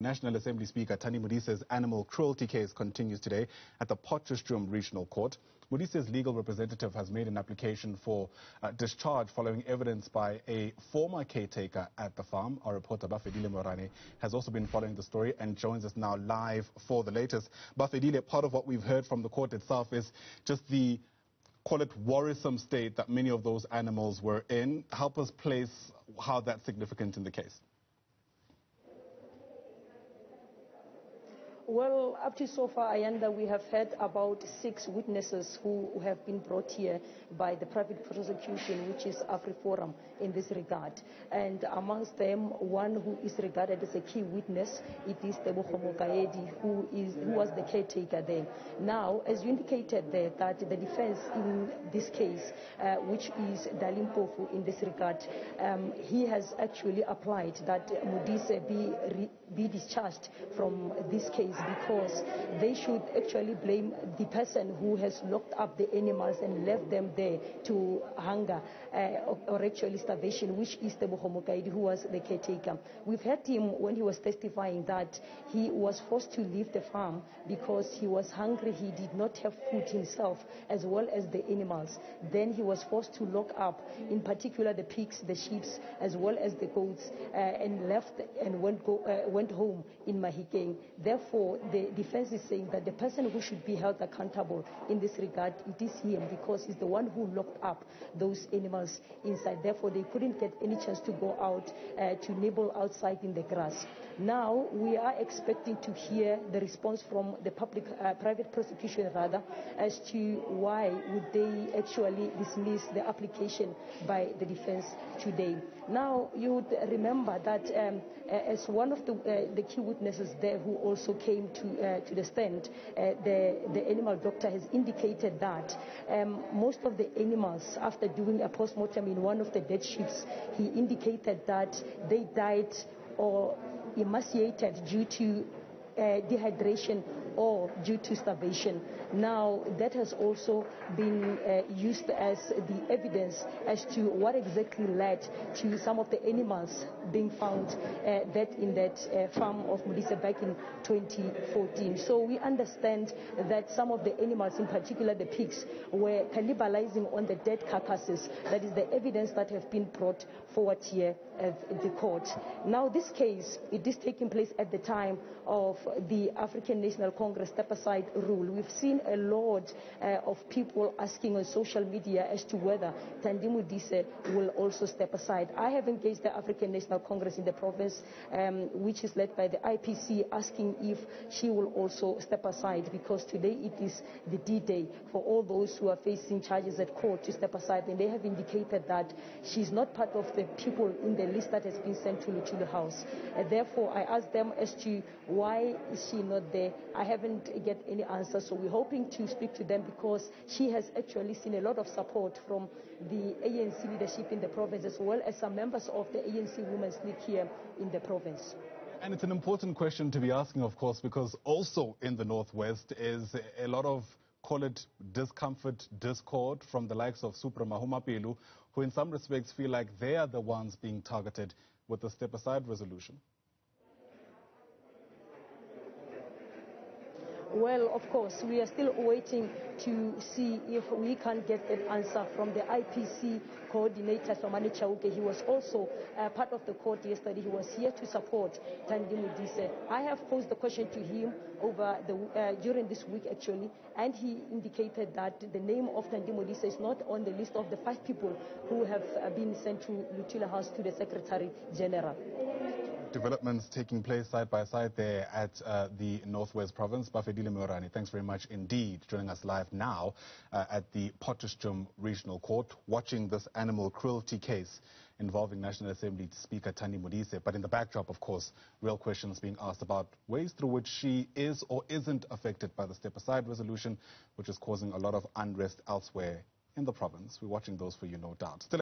National Assembly Speaker Thandi Modise's animal cruelty case continues today at the Potchefstroom Regional Court. Modise's legal representative has made an application for uh, discharge following evidence by a former caretaker at the farm. Our reporter Bafedile Moerane has also been following the story and joins us now live for the latest. Bafedile, part of what we've heard from the court itself is just the call it worrisome state that many of those animals were in. Help us place how that's significant in the case. Well, up to so far, Ayanda, we have had about six witnesses who have been brought here by the private prosecution, which is AfriForum, in this regard. And amongst them, one who is regarded as a key witness, it is Tebogo Mokaedi, who, is, who was the caretaker there. Now, as you indicated there, that the defense in this case, uh, which is Dali Mpofu in this regard, um, he has actually applied that Modise be, be discharged from this case because they should actually blame the person who has locked up the animals and left them there to hunger uh, or actually starvation, which is the Mokaedi, who was the caretaker. We've heard him when he was testifying that he was forced to leave the farm because he was hungry. He did not have food himself, as well as the animals. Then he was forced to lock up, in particular the pigs, the sheep, as well as the goats, uh, and left and went, go, uh, went home in Mahikeng. Therefore, the defense is saying that the person who should be held accountable in this regard, it is him because he's the one who locked up those animals inside. Therefore, they couldn't get any chance to go out uh, to nibble outside in the grass. Now, we are expecting to hear the response from the public, uh, private prosecution rather, as to why would they actually dismiss the application by the defense today. Now, you would remember that um, as one of the, the, key witnesses there who also came to, uh, to the stand, uh, the, the animal doctor has indicated that um, most of the animals, after doing a post-mortem in one of the dead sheep, he indicated that they died or emaciated due to uh, dehydration or due to starvation. Now, that has also been uh, used as the evidence as to what exactly led to some of the animals being found uh, dead in that uh, farm of Modise back in 2014. So we understand that some of the animals, in particular the pigs, were cannibalizing on the dead carcasses. That is the evidence that have been brought forward here at the court. Now, this case, it is taking place at the time of the African National Congress step-aside rule. We've seen a lot uh, of people asking on social media as to whether Thandi Modise will also step aside. I have engaged the African National Congress in the province, um, which is led by the IPC, asking if she will also step aside because today it is the D-Day for all those who are facing charges at court to step aside. And they have indicated that she's not part of the people in the list that has been sent to Luthuli House. Therefore, I asked them as to why is she not there. I haven't get any answer, so we're hoping to speak to them because she has actually seen a lot of support from the ANC leadership in the province as well as some members of the ANC Women's League here in the province. And it's an important question to be asking, of course, because also in the Northwest is a lot of call it discomfort, discord from the likes of Supra Mahumapelo, who in some respects feel like they are the ones being targeted with the step aside resolution. Well, of course, we are still waiting to see if we can get an answer from the IPC coordinator, Hlomane Chauke. He was also uh, part of the court yesterday. He was here to support Thandi Modise. I have posed the question to him over the, uh, during this week, actually, and he indicated that the name of Thandi Modise is not on the list of the five people who have uh, been sent to Luthuli House to the Secretary General developments taking place side by side there at uh, the Northwest Province. Bafedile Moerane, thanks very much indeed joining us live now uh, at the Potchefstroom Regional Court, watching this animal cruelty case involving National Assembly Speaker Thandi Modise. But in the backdrop, of course, real questions being asked about ways through which she is or isn't affected by the step-aside resolution, which is causing a lot of unrest elsewhere in the province. We're watching those for you, no doubt. Still